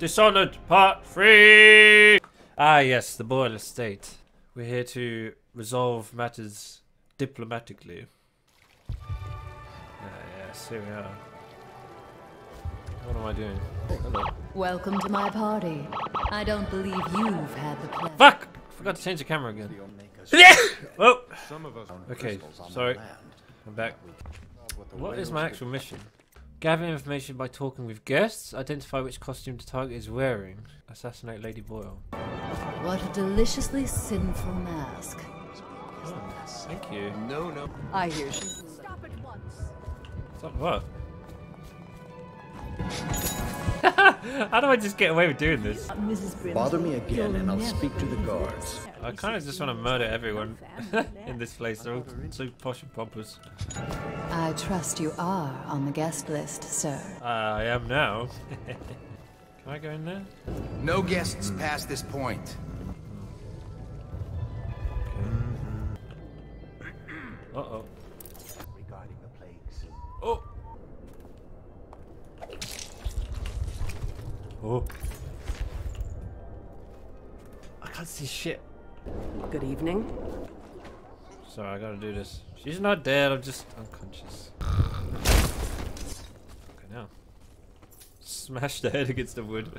Dishonored Part 3! Ah, yes, the Boyle Estate. We're here to resolve matters diplomatically. Ah, yes, here we are. What am I doing? Hello. Welcome to my party. I don't believe you've had the pleasure. Fuck! Forgot to change the camera again. Yeah! oh! Okay, sorry. I'm back. What is my actual mission? Gather information by talking with guests. Identify which costume the target is wearing. Assassinate Lady Boyle. What a deliciously sinful mask. Oh, thank you. No, no. I hear she's Stop at once. Stop at what? How do I just get away with doing this? Bother me again and I'll speak to the guards. I kind of just want to murder everyone in this place. They're all so posh and pompous. I trust you are on the guest list, sir. Uh, I am now. Can I go in there? No guests past this point. Uh oh. Regarding the plagues. Oh. Oh. I can't see shit. Good evening. Sorry, I gotta do this. She's not dead, I'm just unconscious. Okay, now. Smash the head against the wood.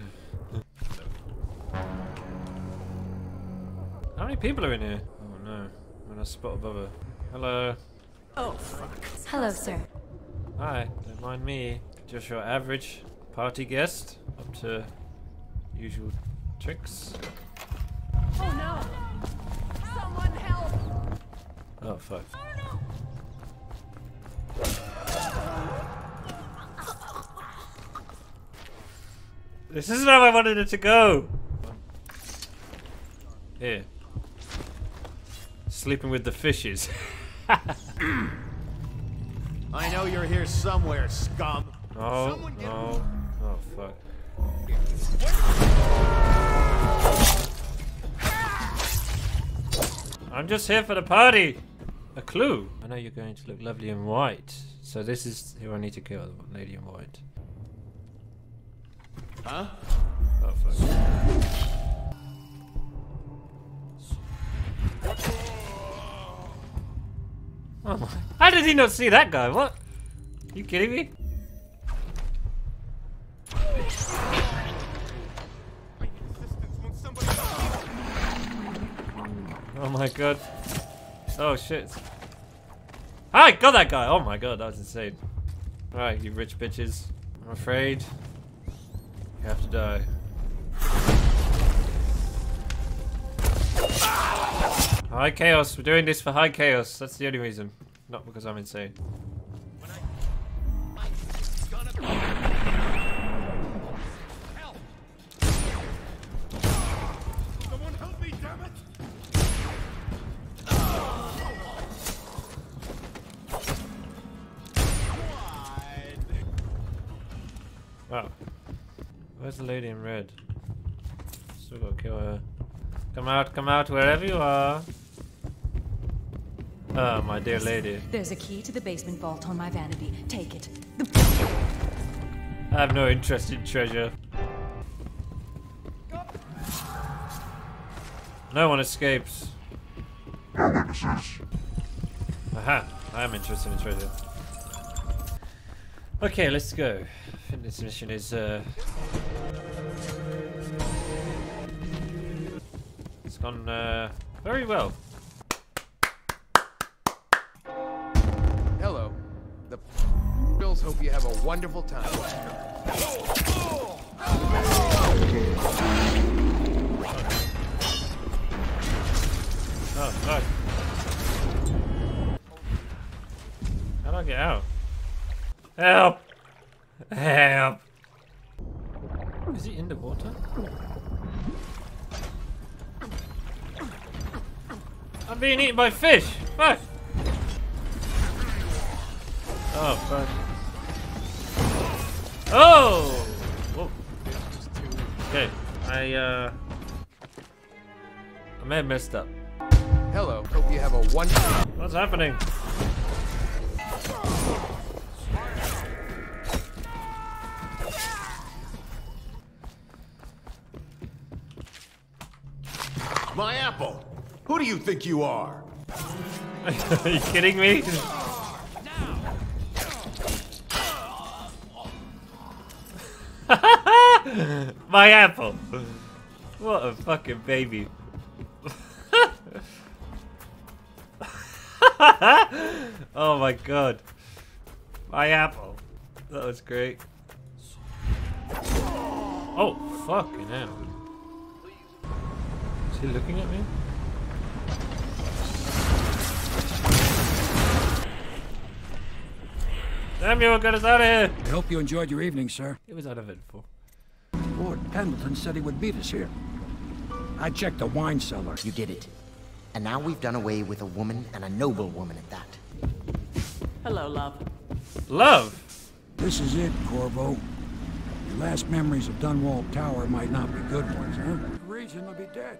How many people are in here? Oh no. I'm in a spot above her. Hello. Oh fuck. Hello, sir. Hi, don't mind me. Just your average party guest. Up to usual tricks. Oh no! Someone help! Oh fuck. Oh, this isn't how I wanted it to go! Here. Sleeping with the fishes. I know you're here somewhere, scum. Oh, Someone get- oh, no. Oh, fuck. I'm just here for the party. A clue. I know you're going to look lovely in white. So this is who I need to kill, the lady in white. Huh? Oh, fuck. Oh my. How did he not see that guy? What? you kidding me? My god. Oh shit. I got that guy! Oh my god, that was insane. Alright, you rich bitches. I'm afraid you have to die. High chaos. We're doing this for high chaos. That's the only reason. Not because I'm insane. Where's the lady in red? Still gotta kill her. Come out, come out, wherever you are. Oh, my dear lady. There's a key to the basement vault on my vanity. Take it. The I have no interest in treasure. No one escapes. Aha, I am interested in treasure. Okay, let's go. Think this mission is, uh... It's gone, uh, very well. Hello. The Boyles hope you have a wonderful time. Oh, fuck. How do I get out? Help! Help! Is he in the water? I'm being eaten by fish! Fuck! Oh, fuck. Oh! Whoa. Okay, I, uh... I may have messed up. Hello. Hope you have a wonderful. What's happening? My apple. Who do you think you are? Are you kidding me? My apple. What a fucking baby. oh my god. My apple. That was great. Oh, fucking hell. Is he looking at me? Samuel, get us out of here! I hope you enjoyed your evening, sir. It was uneventful. Lord Pendleton said he would meet us here. I checked the wine cellar. You did it. And now we've done away with a woman, and a noble woman at that. Hello, love. Love! This is it, Corvo. Your last memories of Dunwall Tower might not be good ones, huh? The reason will be dead.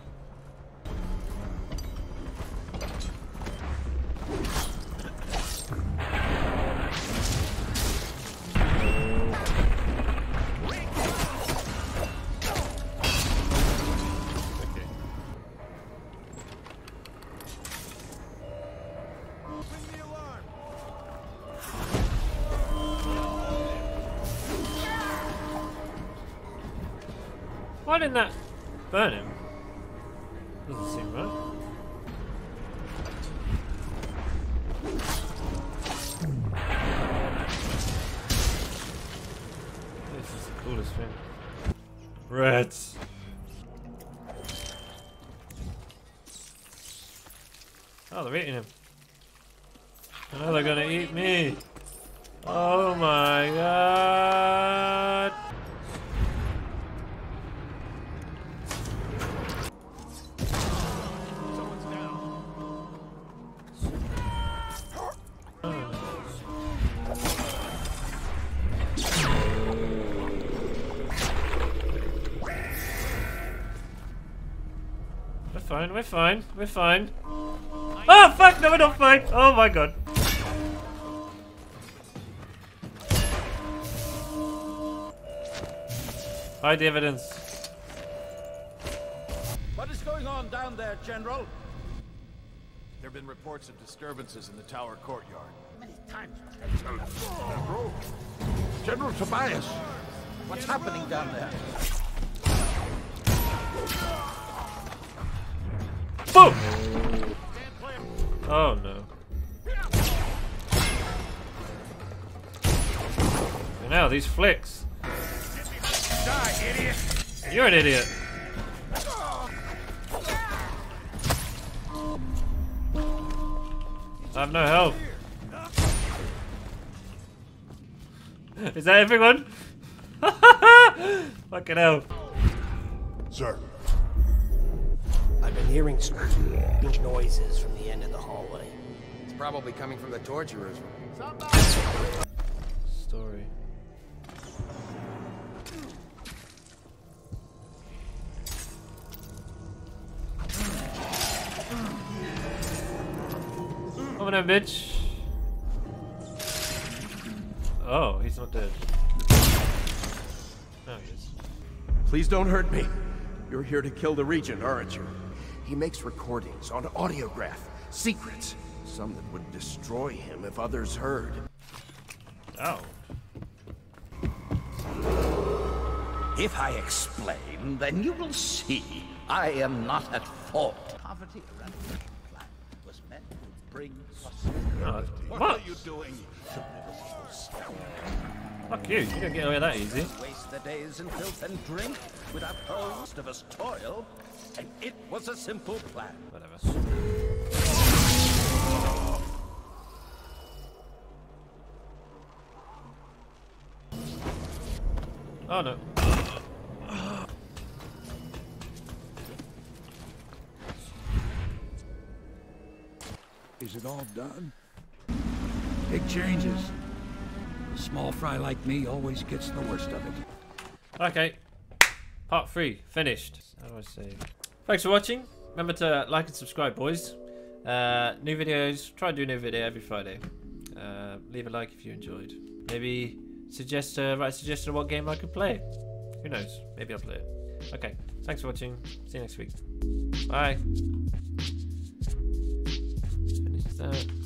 didn't that burn him? Doesn't seem right. This is the coolest thing. Rats. Oh, they're eating him. Oh, they're gonna eat me. Oh my god. Fine, we're fine, we're fine. Oh fuck, no we're not fine! Oh my god. Hide the evidence. What is going on down there, General? There have been reports of disturbances in the tower courtyard. Many times, General. General Tobias, what's happening down there? Boom! Oh no. And now these flicks. Die! You're an idiot. I have no health. Is that everyone? Fucking hell. Sir. I've been hearing strange noises from the end of the hallway. It's probably coming from the torturers. Story. Come on, bitch. Oh, he's not dead. Oh, he is. Please don't hurt me. You're here to kill the Regent, aren't you? He makes recordings on audiograph, secrets. Some that would destroy him if others heard. Oh. If I explain, then you will see I am not at fault. Poverty around the plan was meant to bring What what? are you doing? Fuck you. You don't get away that easy. Waste the days in filth and drink without most of us toil, and it was a simple plan. Whatever. Oh no. Is it all done? Big changes. Small fry like me always gets the worst of it. Okay. Part 3, finished. How do I say? Thanks for watching. Remember to like and subscribe, boys. Uh, new videos. Try to do a new video every Friday. Uh, leave a like if you enjoyed. Maybe suggest a, write a suggestion of what game I could play. Who knows? Maybe I'll play it. Okay. Thanks for watching. See you next week. Bye. Finish that.